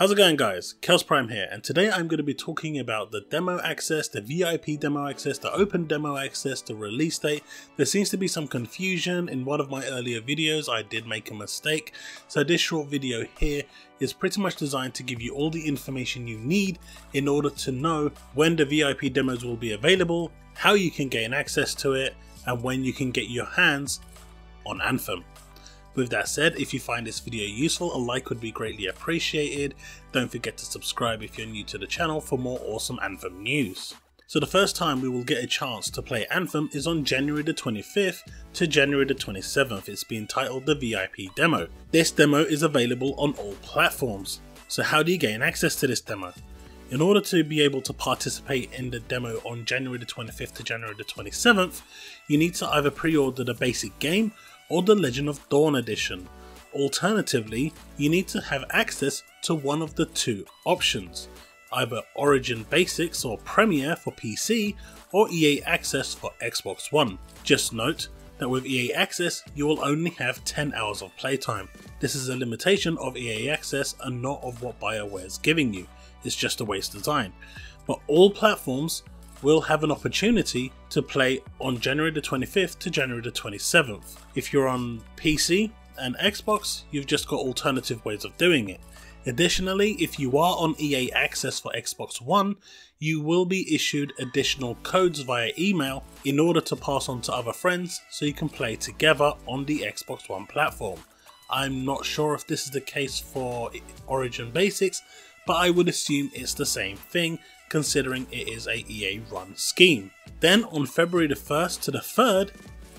How's it going guys? Chaos Prime here and today I'm going to be talking about the demo access, the VIP demo access, the open demo access, the release date. There seems to be some confusion in one of my earlier videos, I did make a mistake. So this short video here is pretty much designed to give you all the information you need in order to know when the VIP demos will be available, how you can gain access to it, and when you can get your hands on Anthem. With that said, if you find this video useful, a like would be greatly appreciated. Don't forget to subscribe if you're new to the channel for more awesome Anthem news. So the first time we will get a chance to play Anthem is on January the 25th to January the 27th. It's being titled the VIP demo. This demo is available on all platforms. So how do you gain access to this demo? In order to be able to participate in the demo on January the 25th to January the 27th, you need to either pre-order the basic game or the Legion of Dawn edition. Alternatively, you need to have access to one of the two options, either Origin Basics or Premier for PC or EA Access for Xbox One. Just note that with EA Access, you will only have 10 hours of playtime. This is a limitation of EA Access and not of what BioWare is giving you, it's just a waste design. But all platforms will have an opportunity to play on January the 25th to January the 27th. If you're on PC and Xbox, you've just got alternative ways of doing it. Additionally, if you are on EA Access for Xbox One, you will be issued additional codes via email in order to pass on to other friends so you can play together on the Xbox One platform. I'm not sure if this is the case for Origin Basics, but I would assume it's the same thing considering it is a EA run scheme. Then on February the 1st to the 3rd,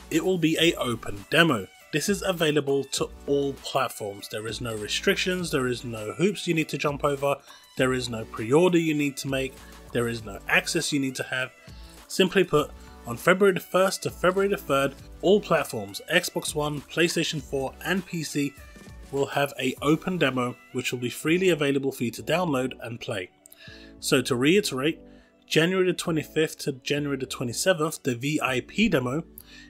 it will be a open demo. This is available to all platforms. There is no restrictions, there is no hoops you need to jump over, there is no pre-order you need to make, there is no access you need to have. Simply put, on February the 1st to February the 3rd, all platforms, Xbox One, PlayStation 4 and PC will have a open demo which will be freely available for you to download and play. So to reiterate, January the 25th to January the 27th, the VIP demo,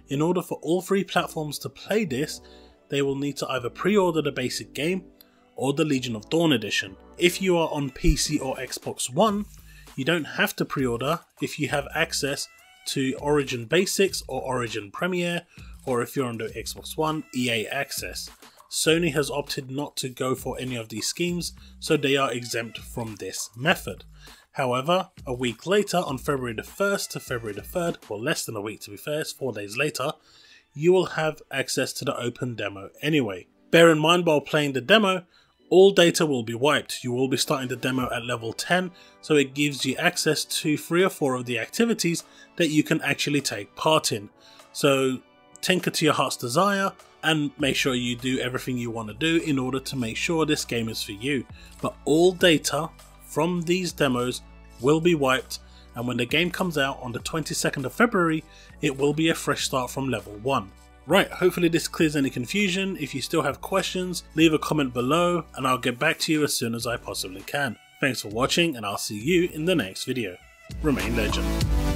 in order for all three platforms to play this, they will need to either pre-order the basic game or the Legion of Dawn edition. If you are on PC or Xbox One, you don't have to pre-order if you have access to Origin Basics or Origin Premier, or if you're on the Xbox One, EA Access. Sony has opted not to go for any of these schemes, so they are exempt from this method. However, a week later, on February the 1st to February the 3rd, well less than a week to be fair, it's four days later, you will have access to the open demo anyway. Bear in mind while playing the demo, all data will be wiped. You will be starting the demo at level 10, so it gives you access to three or four of the activities that you can actually take part in. So tinker to your heart's desire, and make sure you do everything you want to do in order to make sure this game is for you. But all data from these demos will be wiped and when the game comes out on the 22nd of February, it will be a fresh start from level 1. Right, hopefully this clears any confusion. If you still have questions, leave a comment below and I'll get back to you as soon as I possibly can. Thanks for watching and I'll see you in the next video. Remain legend.